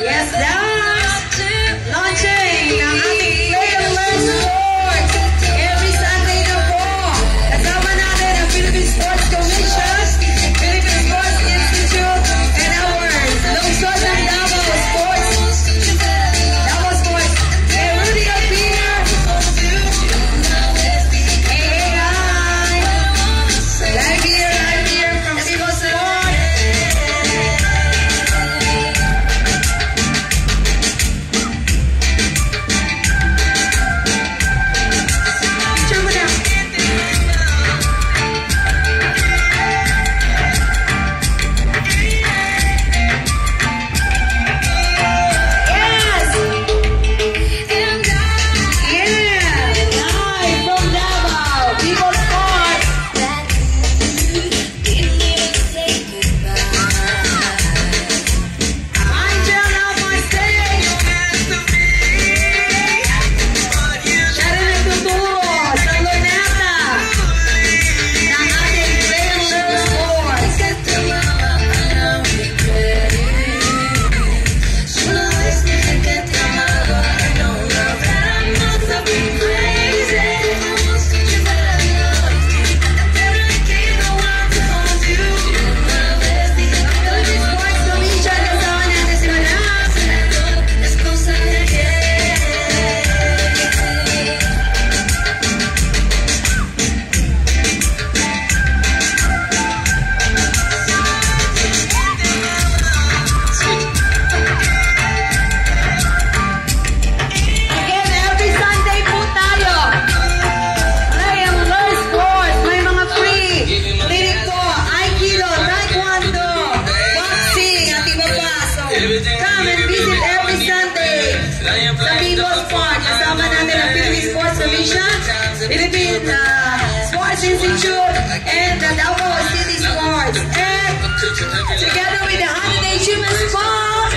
Yes, Come and visit every Sunday sa People's Park. Kasama namin ang Philippine Sports Commission, Philippine uh, Sports Institute, and the Davao City Sports. And together with the Holiday Children's Park,